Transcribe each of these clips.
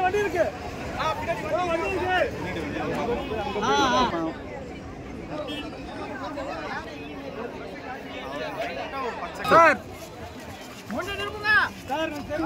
வண்டி இருக்கு வண்டி இருக்கு சார் முன்ன நிறுத்துங்க சார் நிறுத்துங்க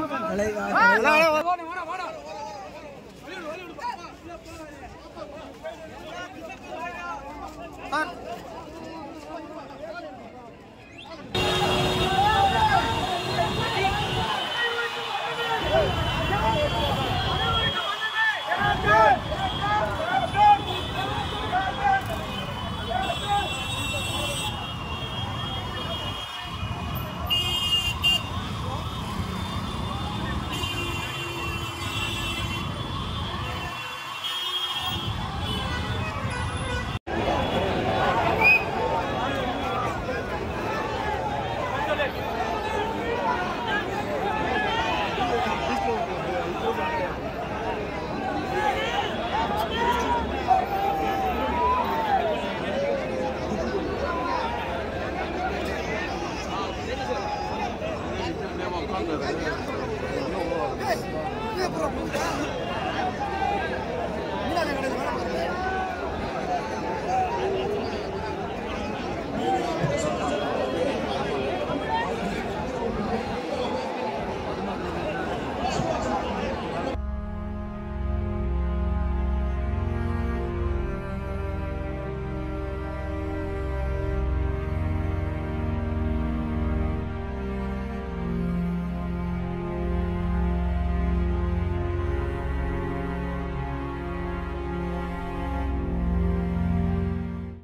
Não, vem para